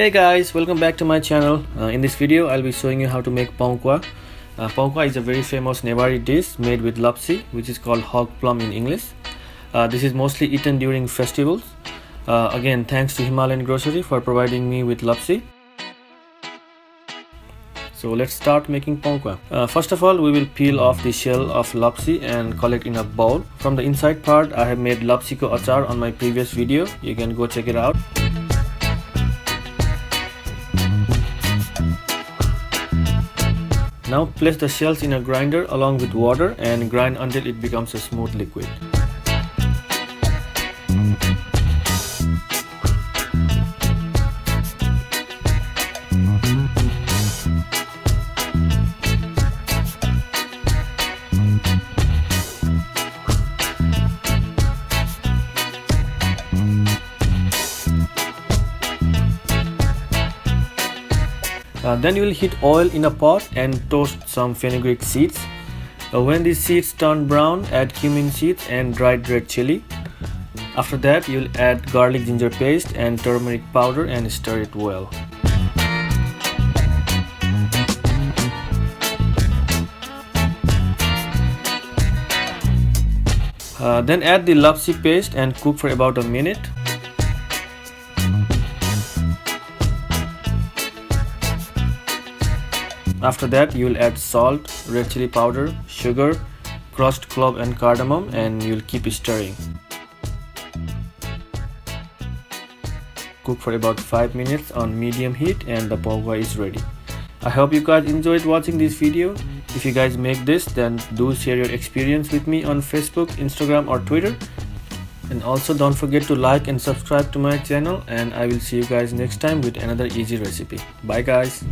Hey guys, welcome back to my channel. Uh, in this video, I'll be showing you how to make pau quaa. Uh, is a very famous Nepali dish made with lapsi, which is called hog plum in English. Uh, this is mostly eaten during festivals. Uh, again, thanks to Himalayan Grocery for providing me with lapsi. So let's start making pau quaa. Uh, first of all, we will peel off the shell of lapsi and collect in a bowl. From the inside part, I have made lapsi ko achar on my previous video. You can go check it out. Now place the shells in a grinder along with water and grind until it becomes a smooth liquid. Uh, then you will heat oil in a pot and toast some fenugreek seeds. Uh, when these seeds turn brown, add cumin seeds and dried red chili. After that, you will add garlic ginger paste and turmeric powder and stir it well. Uh, then add the lapsi paste and cook for about a minute. After that you will add salt, red chili powder, sugar, crushed clove and cardamom and you'll keep stirring. Cook for about 5 minutes on medium heat and the pau quaa is ready. I hope you guys enjoyed watching this video. If you guys make this then do share your experience with me on Facebook, Instagram or Twitter. And also don't forget to like and subscribe to my channel and I will see you guys next time with another easy recipe. Bye guys.